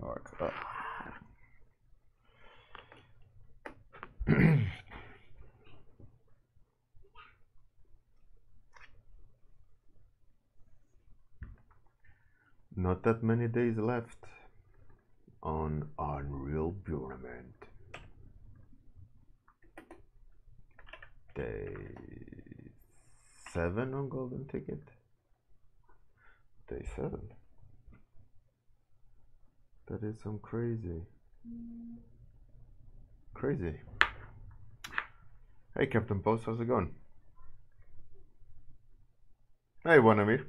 work? Not that many days left on Unreal Tournament. Day seven on Golden Ticket. Day seven. That is some crazy. Crazy. Hey Captain Post, how's it going? Hey Wanamir.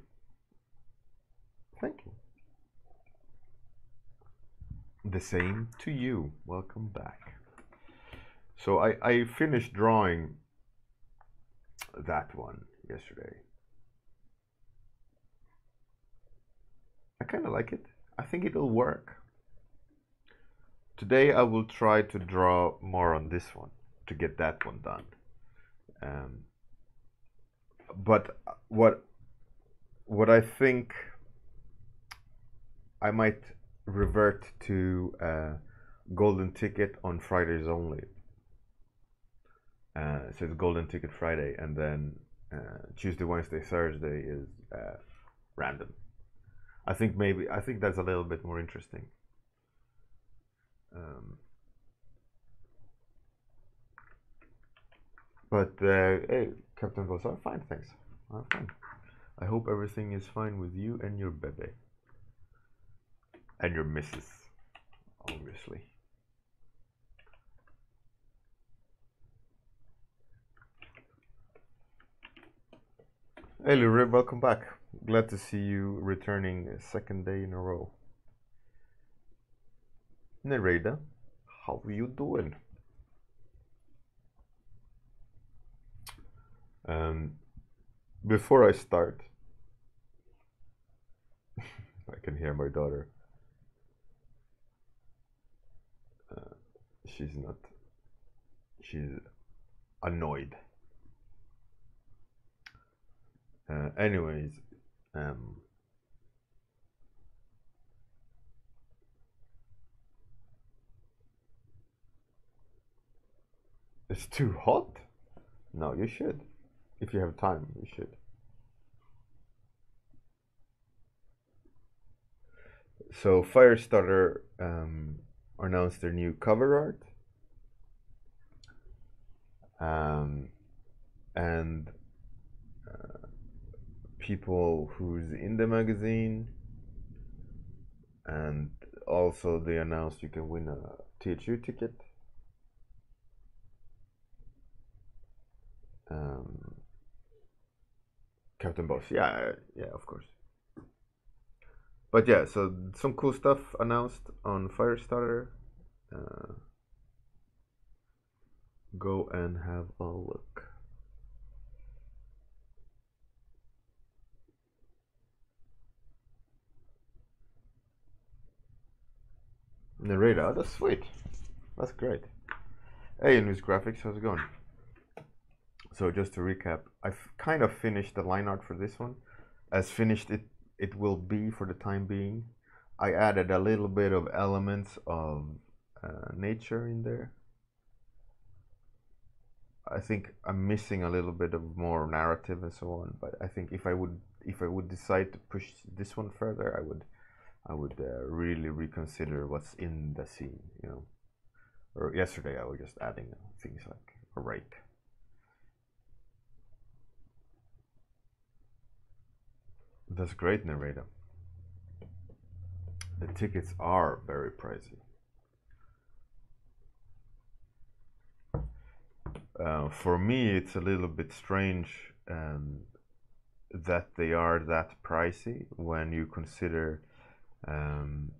Thank you. The same to you. Welcome back. So I, I finished drawing that one yesterday. I kind of like it. I think it'll work. Today I will try to draw more on this one to get that one done. Um, but what what I think I might revert to uh, golden ticket on Fridays only. Uh, so it's golden ticket Friday, and then uh, Tuesday, Wednesday, Thursday is uh, random. I think maybe I think that's a little bit more interesting. Um, but uh, hey, Captain Boss, I'm fine, thanks. I'm fine. I hope everything is fine with you and your baby. And your missus, obviously. Hey Lurib, welcome back. Glad to see you returning second day in a row. Nereda, how are you doing? Um, before I start, I can hear my daughter. Uh, she's not. She's annoyed. Uh, anyways, um, it's too hot. No, you should. If you have time, you should. So Firestarter um, announced their new cover art, um, and uh, people who's in the magazine, and also they announced you can win a THU ticket. Um, Captain Boss, yeah, yeah, of course. But yeah, so some cool stuff announced on Firestarter. Uh, go and have a look. Narrator, that's sweet. That's great. Hey, News Graphics, how's it going? So just to recap, I've kind of finished the line art for this one. As finished it it will be for the time being. I added a little bit of elements of uh, nature in there. I think I'm missing a little bit of more narrative and so on. But I think if I would if I would decide to push this one further, I would I would uh, really reconsider what's in the scene. You know, or yesterday I was just adding things like a rake. That's great, narrator. The tickets are very pricey. Uh, for me, it's a little bit strange um, that they are that pricey when you consider um,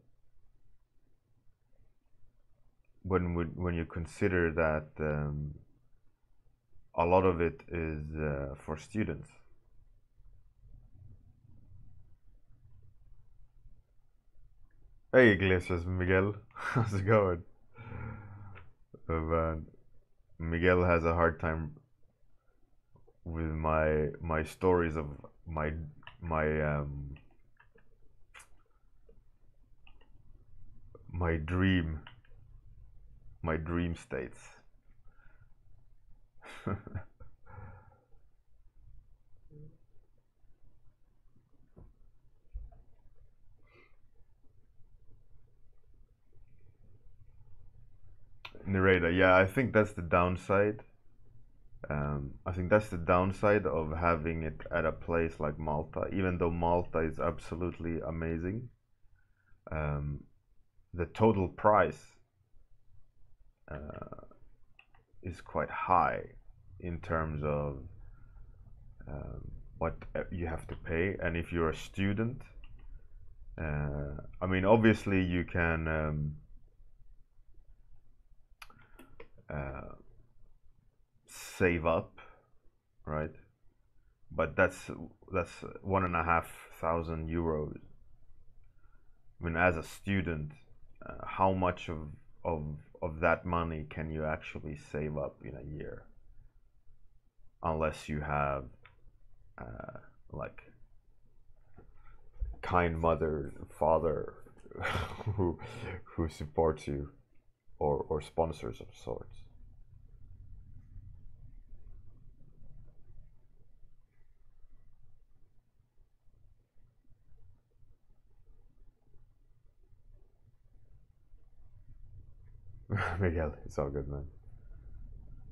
when we, when you consider that um, a lot of it is uh, for students. Hey Iglesias Miguel, how's it going? Man. Miguel has a hard time with my my stories of my my um, my dream my dream states narrator yeah i think that's the downside um, I think that's the downside of having it at a place like Malta. Even though Malta is absolutely amazing, um, the total price uh, is quite high in terms of um, what uh, you have to pay. And if you're a student, uh, I mean, obviously you can. Um, save up, right? But that's that's one and a half thousand euros. I mean, as a student, uh, how much of of of that money can you actually save up in a year? Unless you have uh, like kind mother, father who who supports you, or or sponsors of sorts. Miguel, it's all good, man.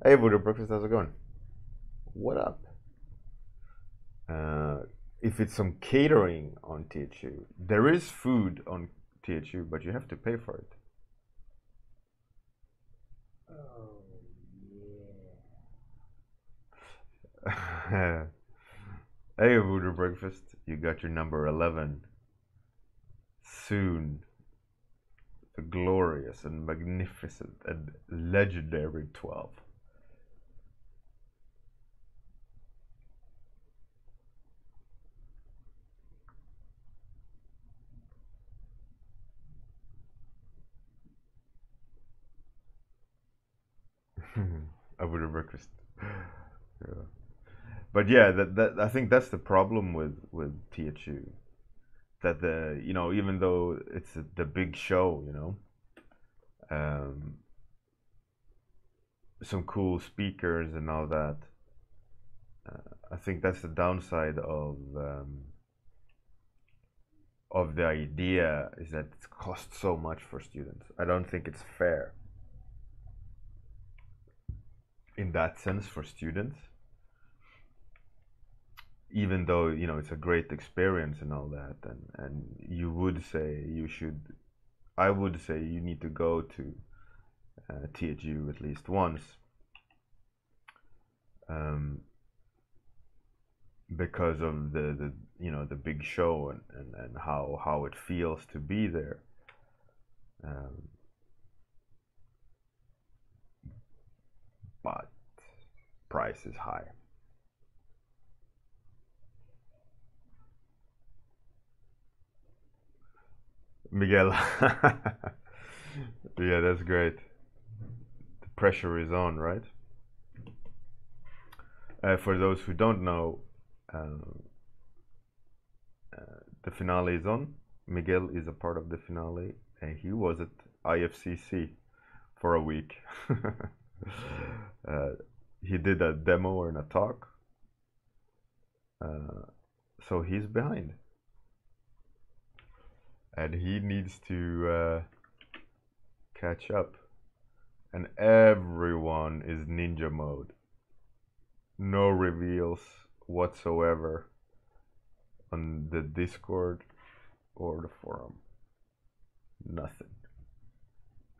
Hey, Voodoo Breakfast, how's it going? What up? Uh, if it's some catering on THU, there is food on THU, but you have to pay for it. Oh, yeah. hey, Voodoo Breakfast, you got your number 11. Soon the glorious and magnificent and legendary 12. I would have breakfast. Yeah. But yeah, that, that I think that's the problem with with THU that the you know even though it's the big show you know um, some cool speakers and all that uh, I think that's the downside of um, of the idea is that it costs so much for students. I don't think it's fair in that sense for students even though you know it's a great experience and all that and and you would say you should i would say you need to go to uh, THU at least once. Um, because of the, the you know the big show and, and, and how how it feels to be there. Um, but price is high Miguel. yeah, that's great. The pressure is on, right? Uh, for those who don't know, uh, uh, the finale is on. Miguel is a part of the finale, and he was at IFCC for a week. Uh, he did a demo and a talk, uh, so he's behind and he needs to uh, catch up. And everyone is ninja mode. No reveals whatsoever on the Discord or the forum. Nothing.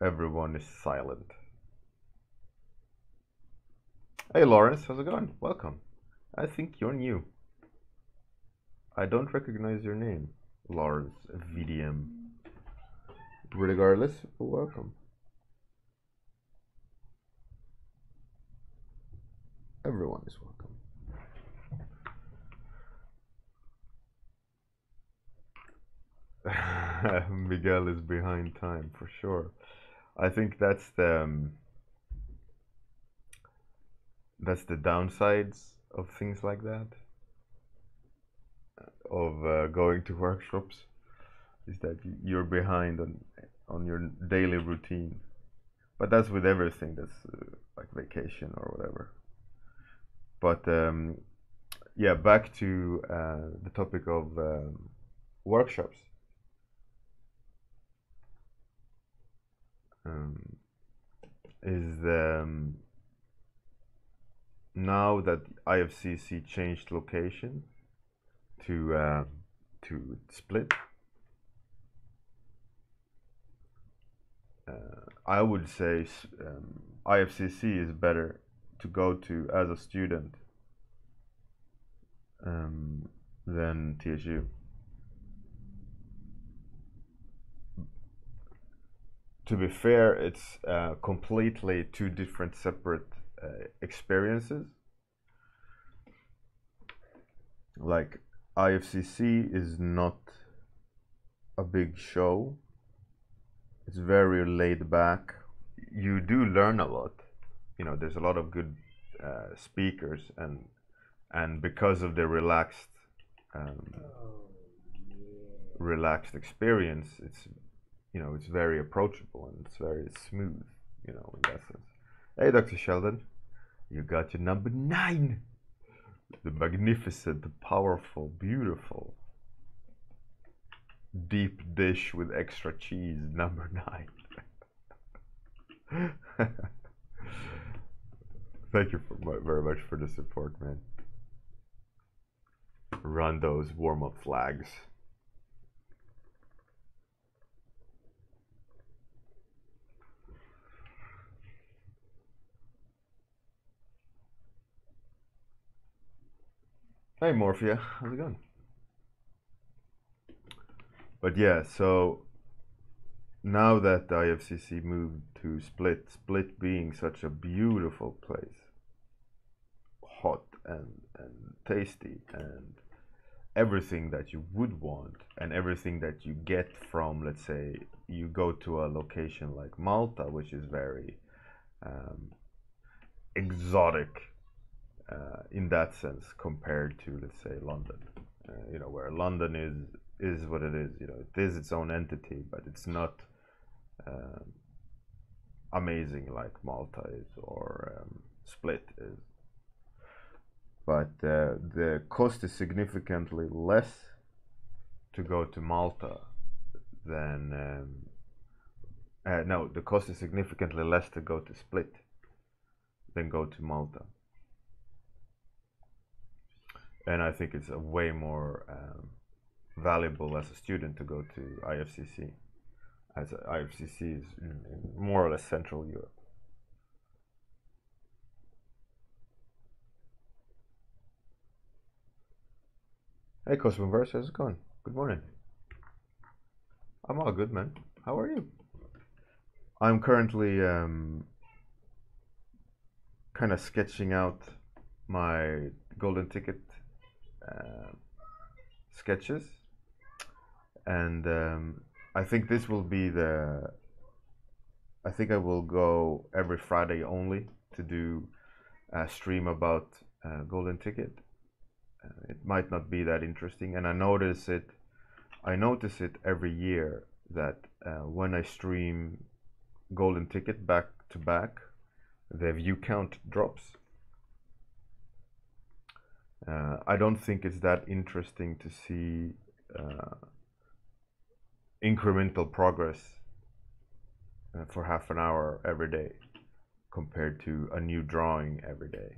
Everyone is silent. Hey Lawrence, how's it going? Welcome. I think you're new. I don't recognize your name. Lars VDM. Regardless, welcome. Everyone is welcome. Miguel is behind time for sure. I think that's the um, that's the downsides of things like that. Of uh, going to workshops is that you're behind on on your daily routine. But that's with everything. That's uh, like vacation or whatever. But um, yeah, back to uh, the topic of um, workshops. Um, is um, now that IFCC changed location to uh, to Split, uh, I would say um, IFCC is better to go to as a student um, than TSU. To be fair, it's uh, completely two different separate uh, experiences. Like IFCC is not a big show. It's very laid back. You do learn a lot. You know, there's a lot of good uh, speakers, and and because of the relaxed, um, relaxed experience, it's you know it's very approachable and it's very smooth. You know, in that sense. Hey, Dr. Sheldon, you got your number nine. The magnificent, the powerful, beautiful, deep dish with extra cheese, number nine. Thank you for, very much for the support, man. Run those warm up flags. Hey, Morphia, how's it going? But yeah, so now that the IFCC moved to Split, Split being such a beautiful place, hot and, and tasty, and everything that you would want, and everything that you get from, let's say, you go to a location like Malta, which is very um, exotic in that sense compared to, let's say, London. Uh, you know, where London is is what it is. You know, it is its own entity, but it's not um, amazing like Malta is or um, Split is. But uh, the cost is significantly less to go to Malta than um, uh, no, the cost is significantly less to go to Split than go to Malta. And I think it's a way more um, valuable as a student to go to IFCC, as IFCC is in, in more or less Central Europe. Hey, Cosmoverse, how's it going? Good morning. I'm all good, man. How are you? I'm currently um, kind of sketching out my golden ticket sketches, and um, I think this will be the. I think I will go every Friday only to do a stream about uh, golden ticket. Uh, it might not be that interesting, and I notice it. I notice it every year that uh, when I stream golden ticket back to back, the view count drops. Uh, I don't think it's that interesting to see uh, incremental progress uh, for half an hour every day compared to a new drawing every day.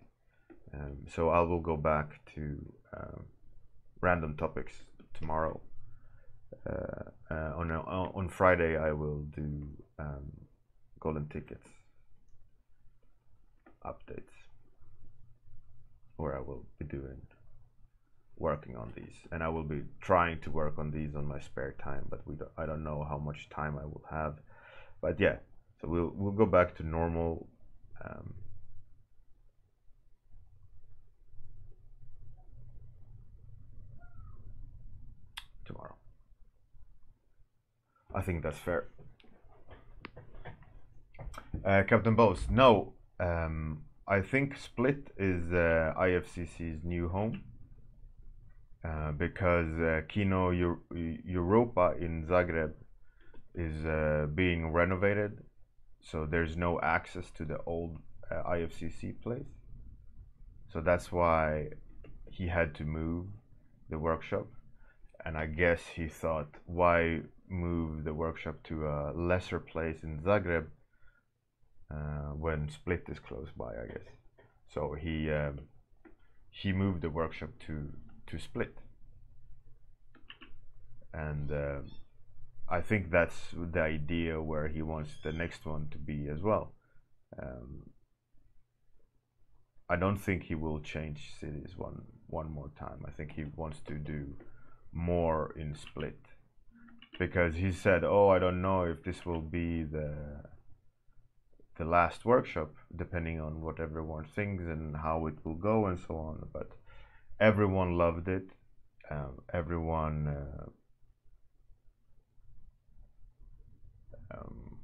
Um, so I will go back to um, random topics tomorrow. Uh, uh, on on Friday, I will do um, golden tickets updates, where I will be doing working on these, and I will be trying to work on these on my spare time. But we don't, I don't know how much time I will have. But yeah, so we'll we'll go back to normal. Um, tomorrow. I think that's fair. Uh, Captain Bose, no. Um, I think Split is uh, IFCC's new home. uh, because uh, Kino Europa in Zagreb is uh, being renovated, so there's no access to the old uh, IFCC place. So that's why he had to move the workshop, and I guess he thought, why move the workshop to a lesser place in Zagreb when Split is close by, I guess. So he um, he moved the workshop to to Split, and uh, I think that's the idea where he wants the next one to be as well. Um, I don't think he will change cities one one more time. I think he wants to do more in Split because he said, "Oh, I don't know if this will be the the last workshop, depending on what everyone thinks and how it will go and so on." But everyone loved it. Um, everyone. Uh, um,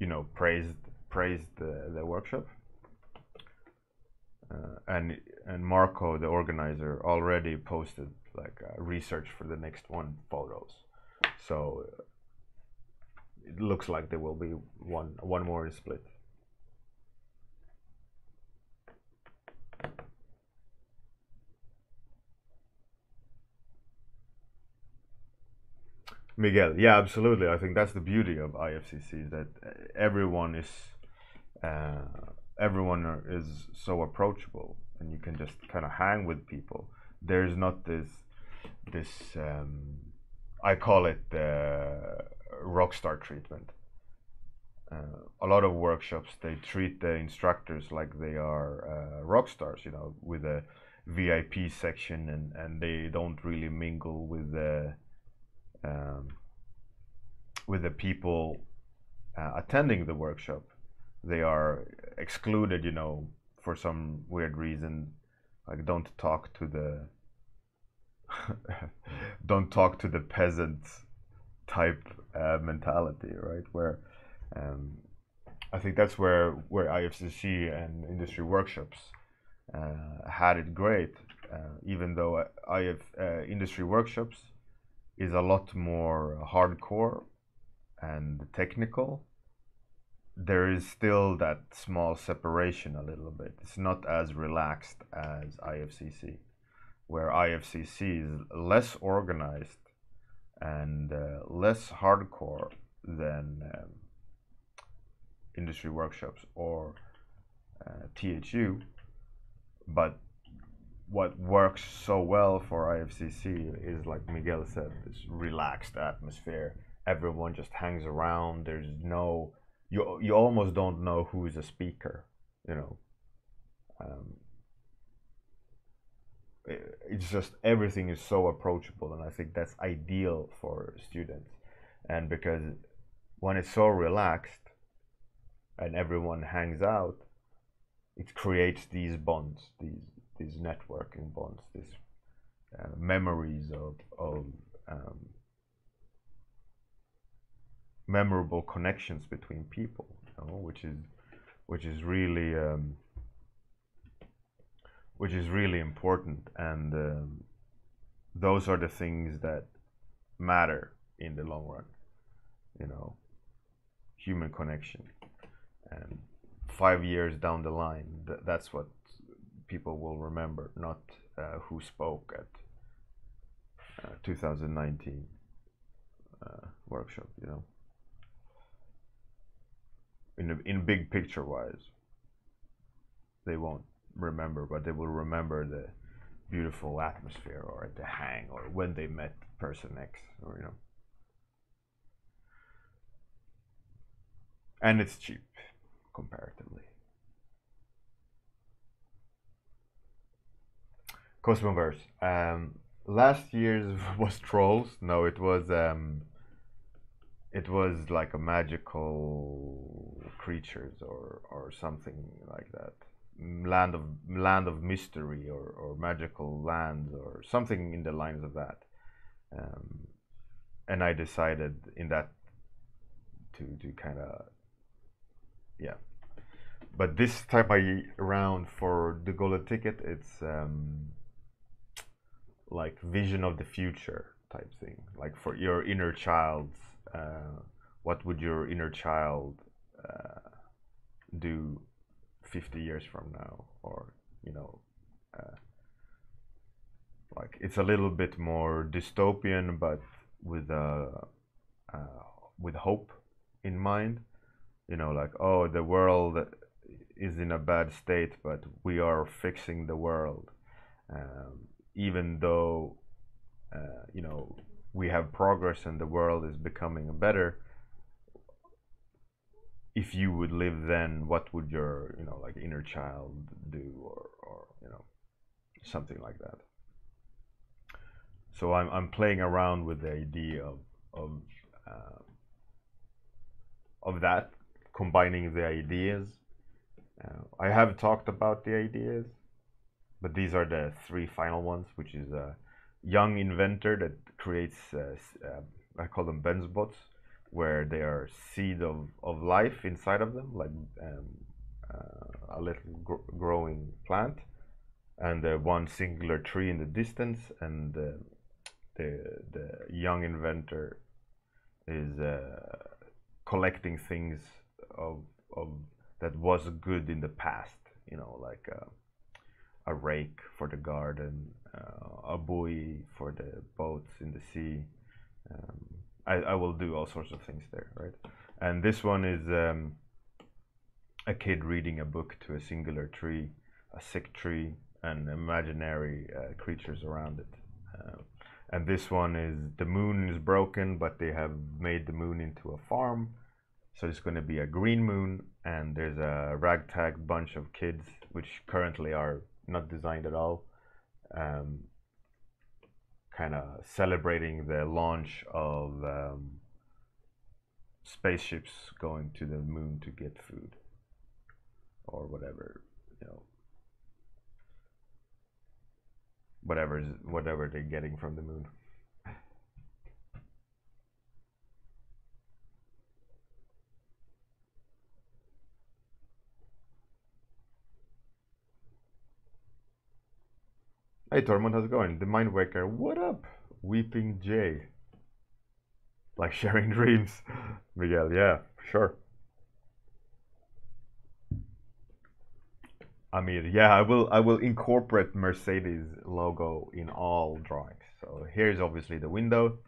you know, praised praised the, the workshop. Uh, and and Marco, the organizer, already posted like uh, research for the next one photos. So it looks like there will be one one more split. Miguel, yeah, absolutely. I think that's the beauty of IFCC that uh, everyone is uh, everyone is so approachable, and you can just kind of hang with people. There's not this this um, I call it the rock star treatment. Uh, a lot of workshops they treat the instructors like they are uh, rock stars, you know, with a VIP section, and and they don't really mingle with the um, with the people uh, attending the workshop. They are excluded, you know, for some weird reason. Like, don't talk to the don't talk to the peasants type uh, mentality, right? Where um, I think that's where where IFCC and industry workshops uh, had it great. Uh, even though IF uh, industry workshops is a lot more hardcore and technical, there is still that small separation a little bit. It's not as relaxed as IFCC, where IFCC is less organized and uh, less hardcore than um, industry workshops or uh, THU, but what works so well for IFCC is like Miguel said, this relaxed atmosphere. Everyone just hangs around. There's no you you almost don't know who is a speaker. You know, um, it's just everything is so approachable, and I think that's ideal for students. And because when it's so relaxed and everyone hangs out, it creates these bonds, these these networking bonds, these uh, memories of of um, memorable connections between people, you know, which is which is really um, which is really important, and um, those are the things that matter in the long run. You know, human connection, and five years down the line, th- that's what people will remember, not uh, who spoke at uh, 2019 uh, workshop. You know, in in big picture wise, they won't remember, but they will remember the beautiful atmosphere or the hang or when they met person X or you know. And it's cheap comparatively. Cosmoverse. Um, last year's was Trolls. No, it was um, it was like a magical creatures or or something like that. Land of land of mystery or, or magical lands or something in the lines of that. Um, and I decided in that to to kind of yeah. But this type I round for the golden ticket, it's um, like vision of the future type thing like for your inner child uh, what would your inner child uh, do 50 years from now or you know uh, like it's a little bit more dystopian but with a uh, with hope in mind. You know like oh the world is in a bad state but we are fixing the world. Um, even though uh, you know we have progress and the world is becoming better if you would live then what would your you know like inner child do or or you know something like that? So i'm, I'm playing around with the idea of of uh, of that combining the ideas. Uh, i have talked about the ideas but these are the three final ones which is a young inventor that creates uh, uh i call them benzbots where there are seed of, of life inside of them, like um, uh, a little gr growing plant, and uh, one singular tree in the distance, and uh, the the young inventor is uh, collecting things of of that was good in the past, you know, like uh, a rake for the garden, uh, a buoy for the boats in the sea. Um, I, I will do all sorts of things there, right? And this one is um, a kid reading a book to a singular tree, a sick tree, and imaginary uh, creatures around it. Uh, and this one is the moon is broken, but they have made the moon into a farm. So it's going to be a green moon, and there's a ragtag bunch of kids, which currently are not designed at all, um, kind of celebrating the launch of um, spaceships going to the moon to get food or whatever you know. Whatever whatever they're getting from the moon Hey Tormund, how's it going? The Mind Waker, what up? Weeping Jay. Like sharing dreams. Miguel, yeah, sure. I mean, yeah, I will I will incorporate Mercedes logo in all drawings. So here's obviously the window.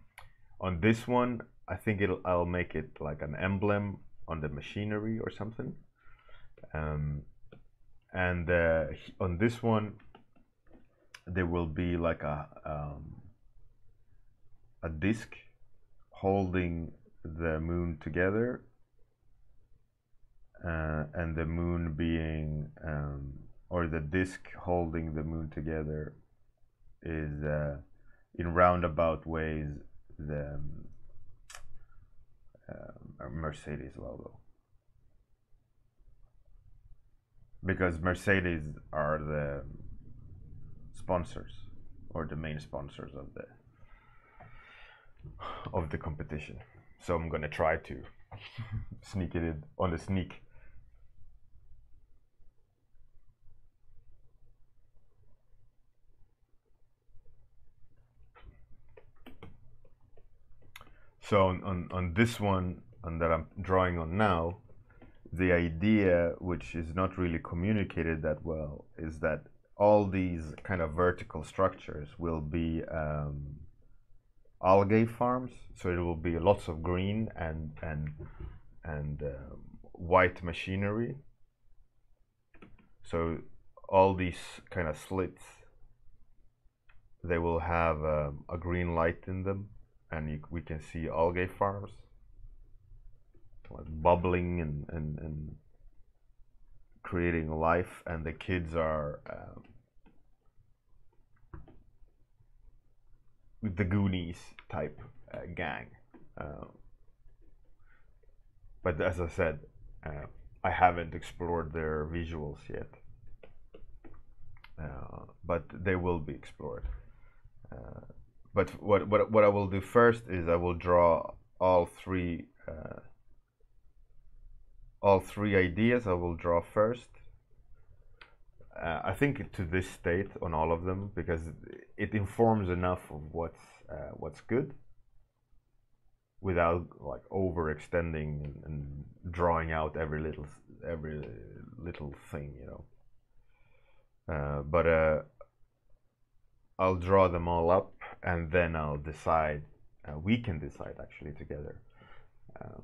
On this one, I think it'll I'll make it like an emblem on the machinery or something. Um, and uh, on this one, there will be like a um, a disk holding the moon together uh, and the moon being um, or the disk holding the moon together is uh, in roundabout ways the um, uh, Mercedes logo. Because Mercedes are the sponsors or the main sponsors of the of the competition. So I'm gonna try to sneak it in on the sneak. So on, on, on this one and that I'm drawing on now, the idea, which is not really communicated that well, is that all these kind of vertical structures will be um, algae farms. So it will be lots of green and and and um, white machinery. So all these kind of slits, they will have um, a green light in them, and you, we can see algae farms bubbling and, and, and creating life, and the kids are um, the Goonies type uh, gang. Uh, but as I said, uh, I haven't explored their visuals yet. Uh, but they will be explored. Uh, but what, what what I will do first is I will draw all three uh, all three ideas I will draw first uh, I think to this state on all of them because it informs enough of what's uh, what's good without like overextending and, and drawing out every little every little thing, you know. Uh, but uh, I'll draw them all up and then I'll decide. Uh, we can decide actually together uh,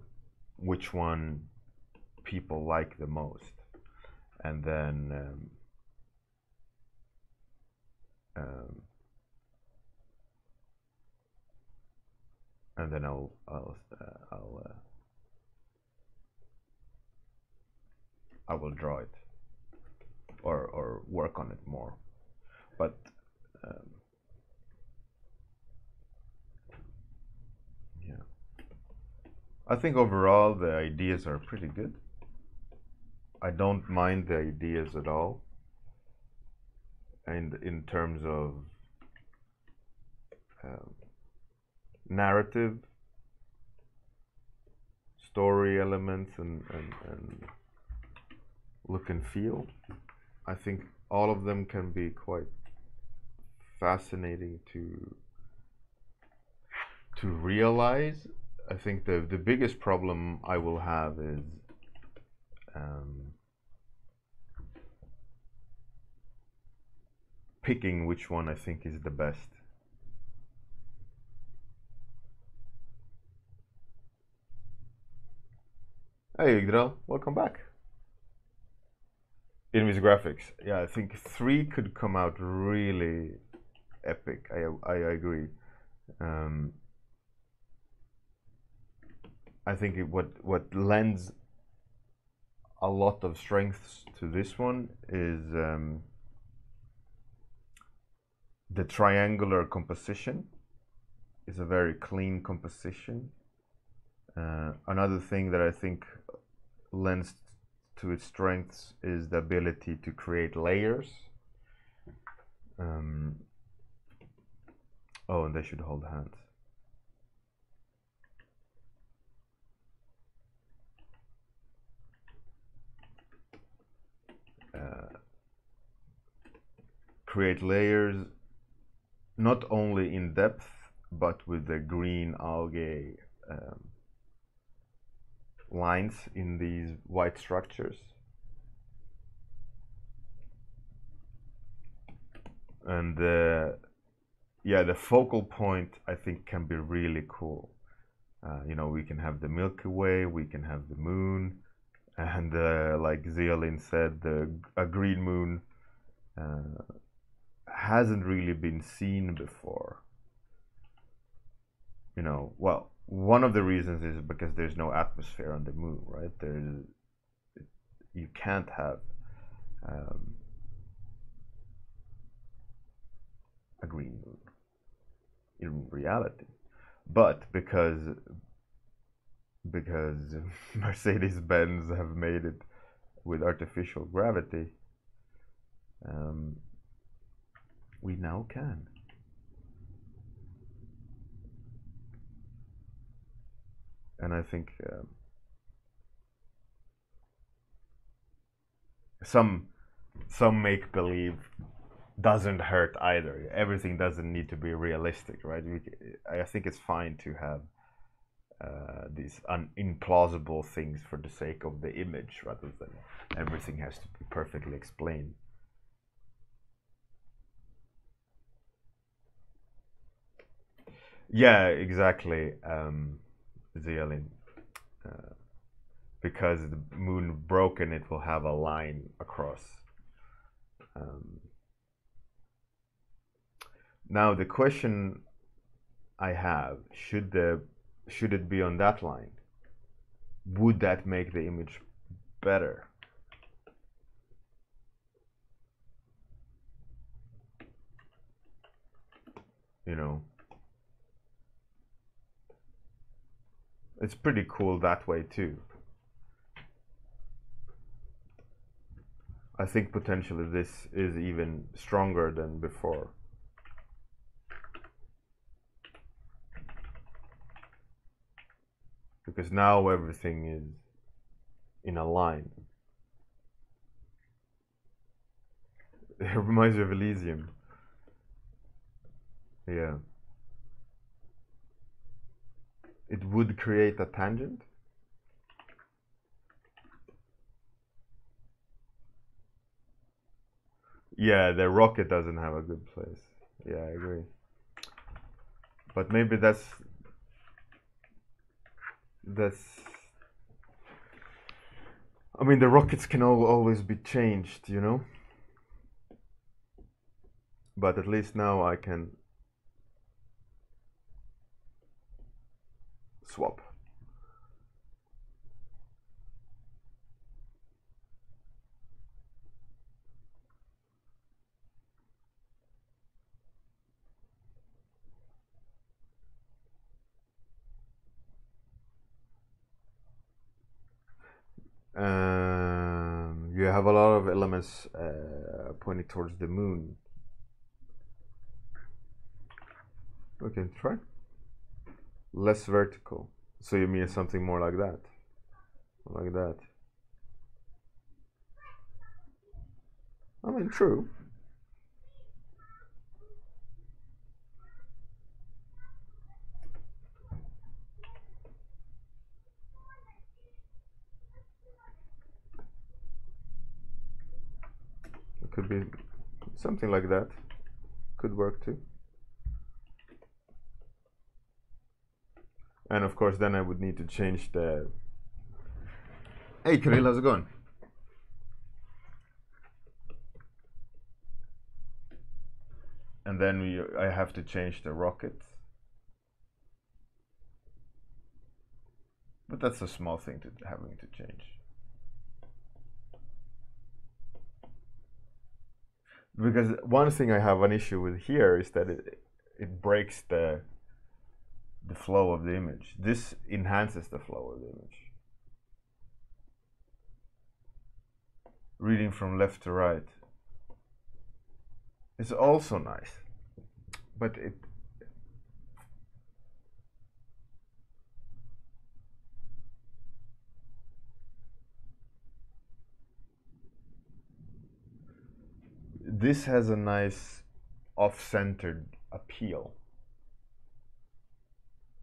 which one people like the most, and then. Um, um, and then I'll I'll uh, I'll uh, I will draw it or or work on it more, but um, yeah, I think overall the ideas are pretty good. I don't mind the ideas at all, and in terms of um, narrative, story elements, and, and, and look and feel. I think all of them can be quite fascinating to to realize. I think the the biggest problem I will have is um, picking which one I think is the best. Hey Yggdrasil, welcome back. Invis graphics, yeah, I think three could come out really epic. I I, I agree. Um, I think it, what what lends a lot of strengths to this one is um, the triangular composition. is a very clean composition. Uh, another thing that I think lends to its strengths is the ability to create layers. Um, oh, and they should hold hands. Uh, create layers not only in depth but with the green algae um, lines in these white structures. And yeah, the focal point I think can be really cool. Uh, you know, we can have the Milky Way, we can have the moon, and uh, like Zeolin said, the a green moon uh, hasn't really been seen before. You know, well, one of the reasons is because there's no atmosphere on the moon, right? There's you can't have um, a green moon in reality, but because because Mercedes Benz have made it with artificial gravity, um, we now can. and I think um, some some make believe doesn't hurt either. Everything doesn't need to be realistic, right? We, I think it's fine to have uh, these un- implausible things for the sake of the image, rather than everything has to be perfectly explained. Yeah, exactly. Um. Uh, because the moon broken, it will have a line across. Um, now the question I have should the should it be on that line? Would that make the image better? You know. It's pretty cool that way too. I think potentially this is even stronger than before. Because now everything is in a line. It reminds me of Elysium. Yeah. It would create a tangent. Yeah, the rocket doesn't have a good place. Yeah, I agree. But maybe that's that's I mean the rockets can all, always be changed, you know? But at least now I can swap. Um, you have a lot of elements uh, pointing towards the moon. We can try. Less vertical. So you mean something more like that? Like that. I mean, true. It could be something like that. Could work too. And of course, then I would need to change the. Hey, Kirill, how's it going? And then we, I have to change the rocket. But that's a small thing to having to change. Because one thing I have an issue with here is that it, it breaks the the flow of the image. This enhances the flow of the image. Reading from left to right is also nice, but it this has a nice off-centered appeal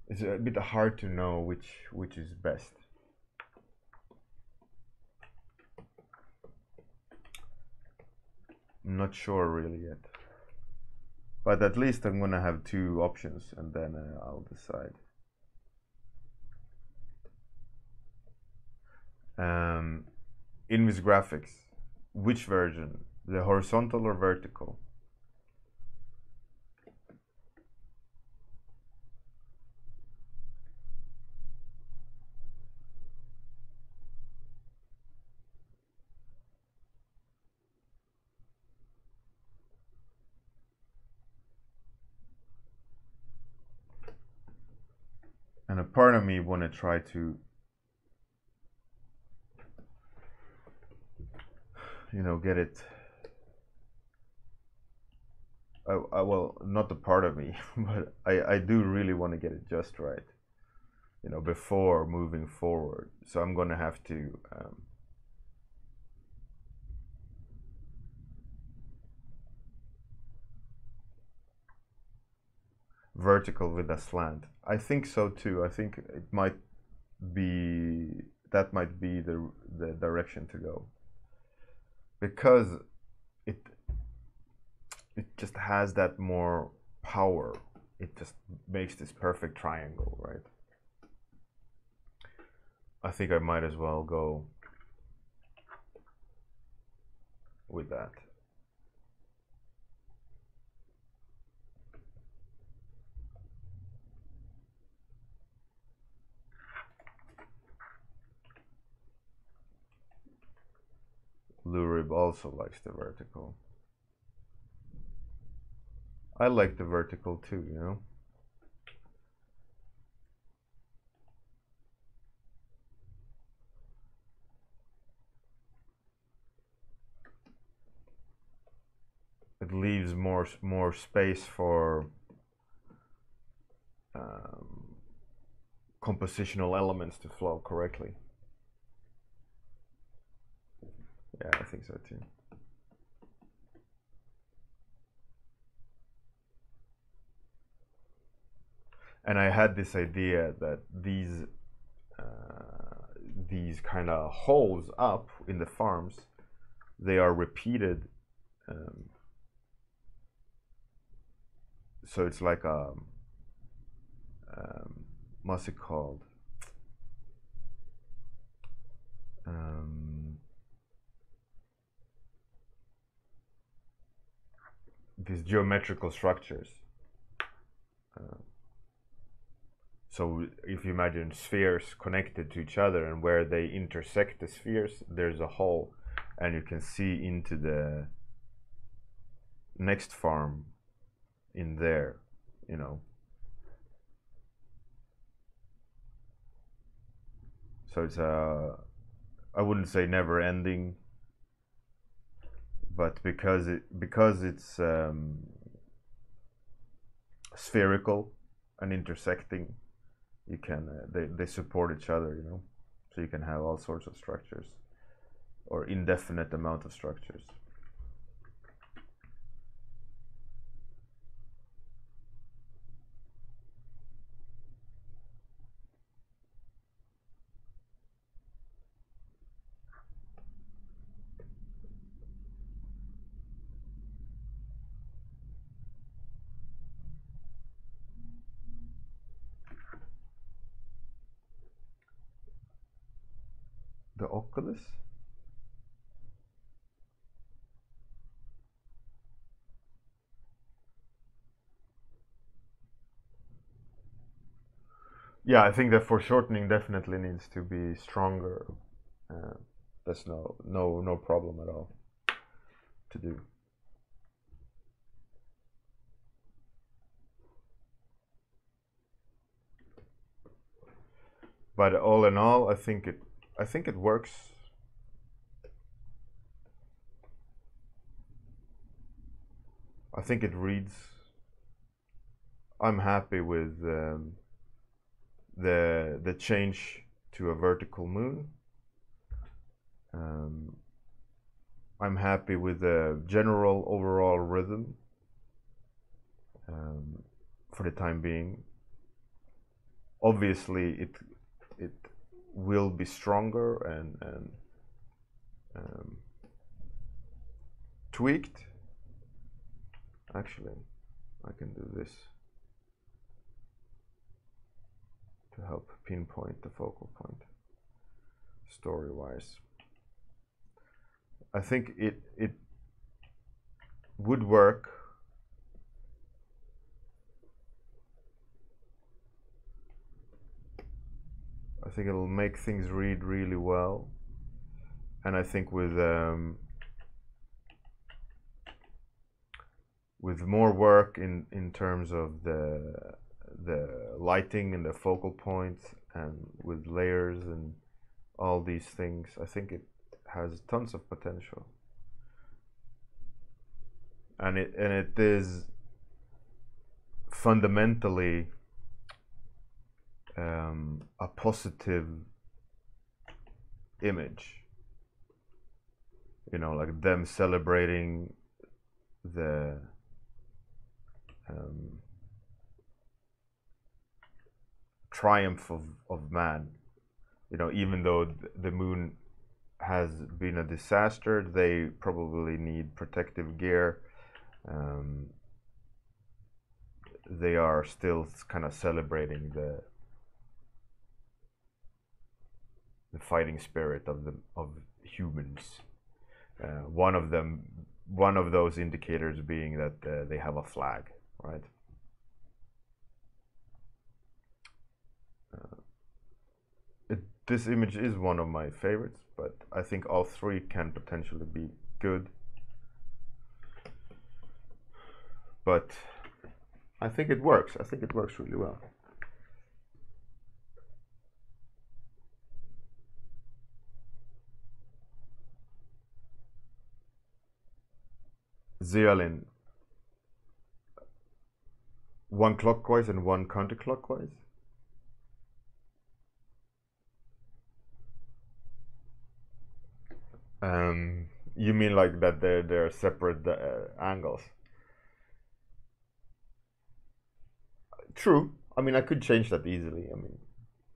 it's a bit hard to know which which is best. I'm not sure really yet. But at least I'm gonna have two options and then uh, I'll decide. Um, Invis graphics, which version? The horizontal or vertical? and a part of me want to try to you know get it I, I, well not the part of me but I, I do really want to get it just right you know before moving forward so I'm gonna have to um, vertical with a slant. I think so too. I think it might be that might be the the direction to go because it it just has that more power. It just makes this perfect triangle, right? I think I might as well go with that. Lurib also likes the vertical. I like the vertical too, you know? It leaves more more space for um, compositional elements to flow correctly. Yeah, I think so too. And I had this idea that these uh, these kind of holes up in the farms, they are repeated. Um, so it's like a um, what's it called? Um, these geometrical structures. Uh, so if you imagine spheres connected to each other and where they intersect the spheres, there's a hole, and you can see into the next farm in there, you know. So it's a, I wouldn't say never ending, but because it because it's um, spherical and intersecting, you can uh, they they support each other, you know. So you can have all sorts of structures, or indefinite amount of structures. The Oculus. Yeah, I think the foreshortening definitely needs to be stronger. Uh, that's no no no problem at all to do. But all in all, I think it I think it works. I think it reads. I'm happy with um, the the change to a vertical moon. Um, I'm happy with the general overall rhythm um, for the time being. Obviously, it it will be stronger and, and um, tweaked. Actually, I can do this to help pinpoint the focal point story wise. I think it it would work I think it'll make things read really well. And I think with um, with more work in, in terms of the the lighting and the focal points and with layers and all these things, I think it has tons of potential. And it and it is fundamentally um, a positive image. You know, like them celebrating the um, triumph of, of man. You know, even though the moon has been a disaster, they probably need protective gear. Um, they are still kind of celebrating the the fighting spirit of the of humans. Uh, one of them, one of those indicators being that uh, they have a flag, right? Uh, this image is one of my favorites, but I think all three can potentially be good. But I think it works. I think it works really well. Zeolin one clockwise and one counterclockwise. Um, you mean like that they're, they're separate uh, angles? True. I mean, I could change that easily. I mean,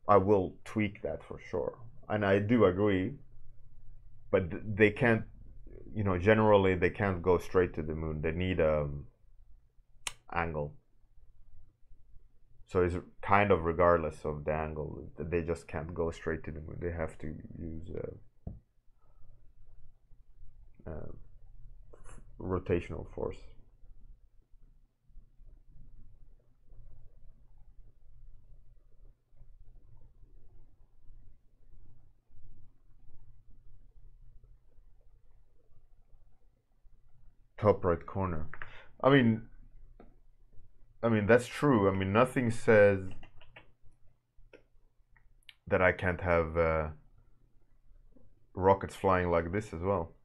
I will tweak that for sure, and I do agree. But they can't, you know, generally they can't go straight to the moon. They need a um, angle. So it's kind of regardless of the angle, they just can't go straight to the moon. They have to use uh, uh, rotational force. Top right corner. I mean, I mean that's true. I mean nothing says that I can't have uh, rockets flying like this as well.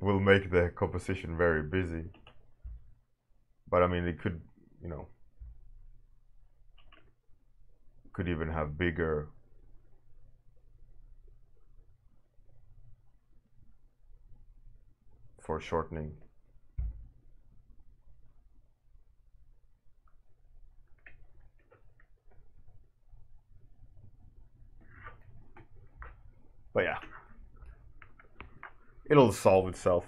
will make the composition very busy. But I mean, it could, you know, could even have bigger foreshortening. But yeah, it'll solve itself.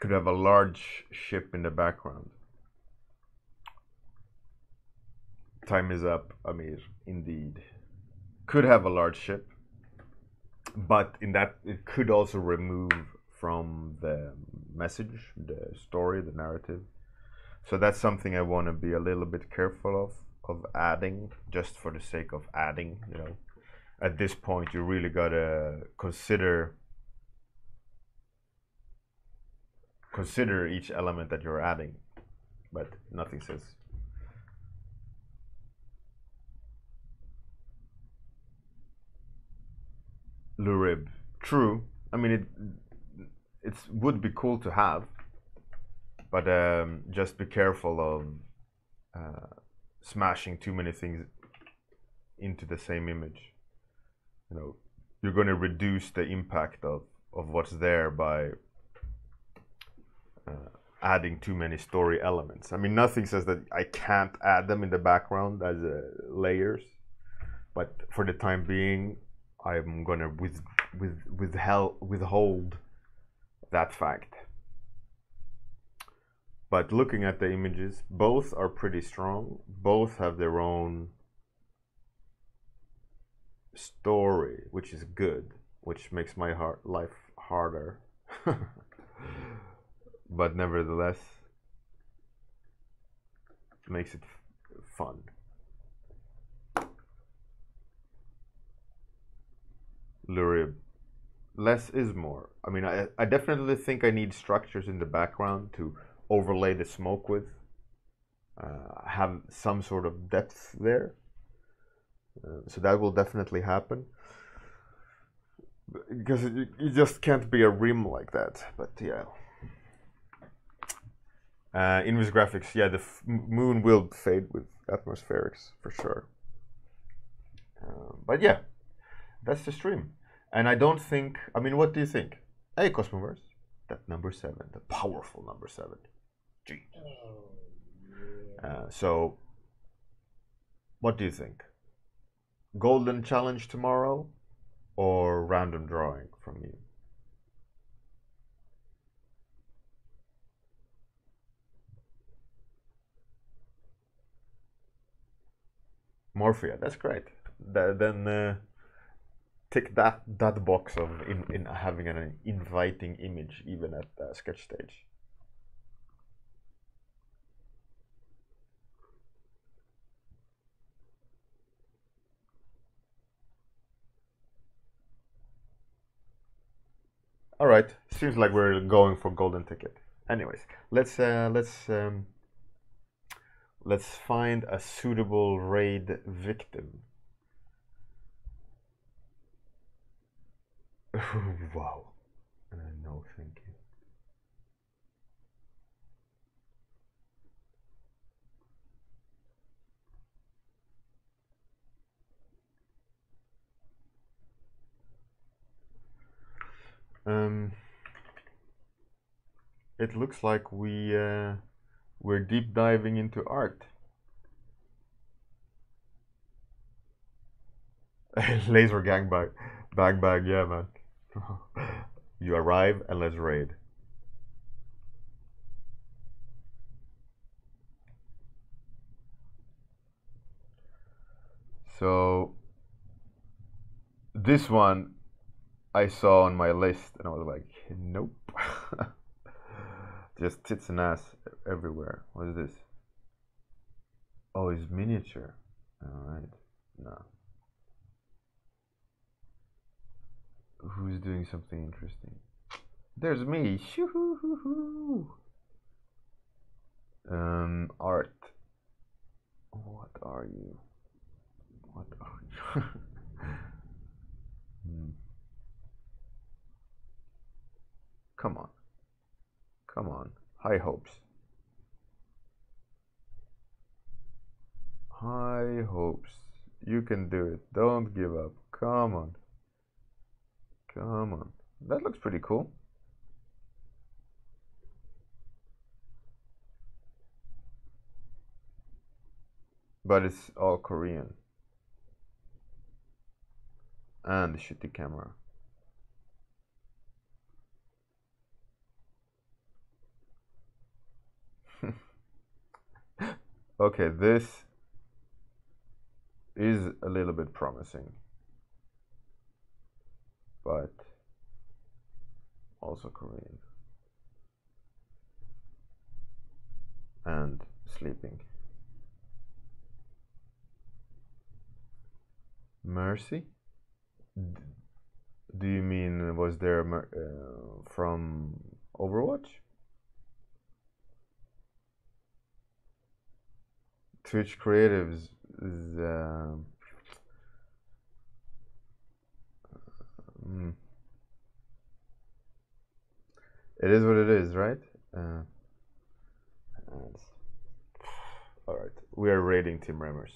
Could have a large ship in the background. Time is up, Amir, indeed could have a large ship, but in that it could also remove from the message, the story, the narrative. So that's something I want to be a little bit careful of of adding, just for the sake of adding. You know, at this point, you really gotta consider consider each element that you're adding, but nothing says Lurib. True. I mean, it it would be cool to have, but um, just be careful of uh, smashing too many things into the same image. You know, you're going to reduce the impact of of what's there by uh, adding too many story elements. I mean, nothing says that I can't add them in the background as uh, layers, but for the time being, I'm gonna with, with, withheld, withhold that fact. But looking at the images, both are pretty strong. Both have their own story, which is good, which makes my heart life harder. but nevertheless, makes it fun. Lurib. Less is more. I mean, I, I definitely think I need structures in the background to overlay the smoke with. Uh, have some sort of depth there. Uh, so that will definitely happen. Because it, it, just can't be a rim like that. But yeah. Uh, Invis graphics, yeah, the moon will fade with atmospherics for sure. Uh, but yeah, that's the stream. And I don't think, I mean, what do you think? Hey, Cosmoverse, that number seven, the powerful number seven. Gee. Oh, uh, so, what do you think? Golden challenge tomorrow or random drawing from you? Morphia, that's great. then uh, tick that that box of in, in having an inviting image even at the sketch stage. All right, seems like we're going for golden ticket. Anyways, let's uh, let's um, let's find a suitable raid victim. wow. Uh, no, thank you. Um, it looks like we uh, we're deep diving into art. Laser gang bag, bang bang, yeah, man. You arrive and let's raid. So this one I saw on my list and I was like, nope. Just tits and ass everywhere. What is this? Oh, it's miniature. Alright. No. Who's doing something interesting? There's me. Um, art. What are you? What are you? hmm. Come on. Come on. High hopes. High hopes. You can do it. Don't give up. Come on. Come on. That looks pretty cool. But it's all Korean. And the shitty camera. okay, this is a little bit promising. But also Korean. And sleeping. Mercy? Do you mean was there uh, from Overwatch? Twitch creatives is uh, mm, it is what it is, right? Uh, all right, we are rating Team Rammers.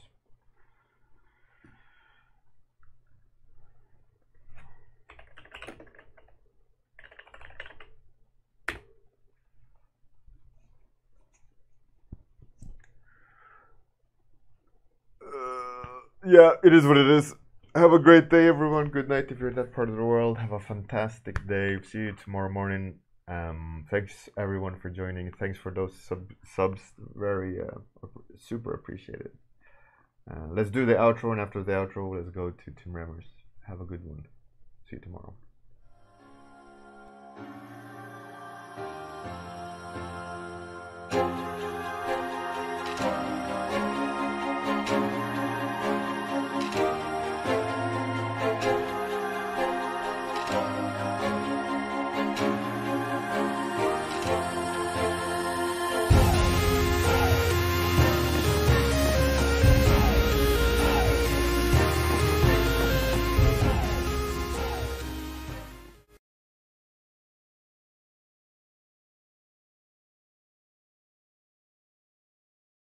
yeah, it is what it is. Have a great day, everyone. Good night if you're in that part of the world. Have a fantastic day. See you tomorrow morning. Um, thanks everyone for joining. Thanks for those sub subs. Very uh, super appreciated. Uh, let's do the outro, and after the outro, let's go to Tim Rammers. Have a good one. See you tomorrow.